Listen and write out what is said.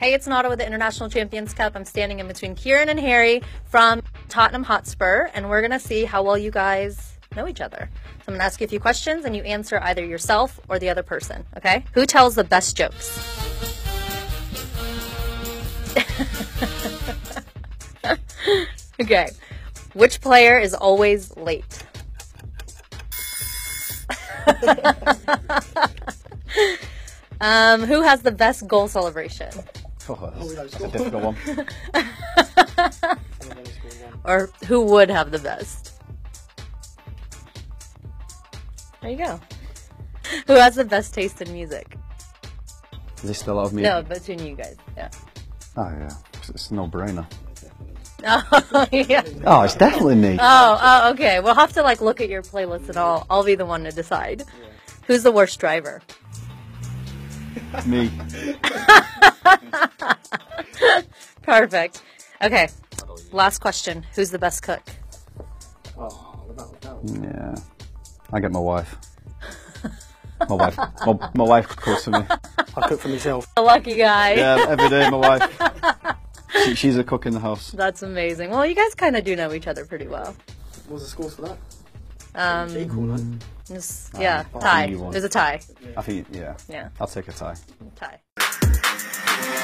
Hey, it's Nada with the International Champions Cup. I'm standing in between Kieran and Harry from Tottenham Hotspur, and we're going to see how well you guys know each other. So I'm going to ask you a few questions, and you answer either yourself or the other person, okay? Who tells the best jokes? okay. Which player is always late? um, who has the best goal celebration? Oh, that's, that's a difficult one. Or who would have the best? There you go. Who has the best taste in music? Is he still out of me? No, between you guys. Yeah. Oh, yeah. It's, it's no brainer. Oh, yeah. Oh, it's definitely me. Oh, oh, okay. We'll have to like look at your playlist and I'll I'll be the one to decide. Who's the worst driver? me. Perfect. Okay. Last question. Who's the best cook? Yeah. I get my wife. My wife. My, my wife cooks for me. I cook for myself. A lucky guy. Yeah, every day, my wife. She, she's a cook in the house. That's amazing. Well, you guys kind of do know each other pretty well. What was the scores for that? Um, Equal, like. just- yeah, I tie. think you won. There's a tie. I think, yeah. Yeah, I'll take a tie. tie.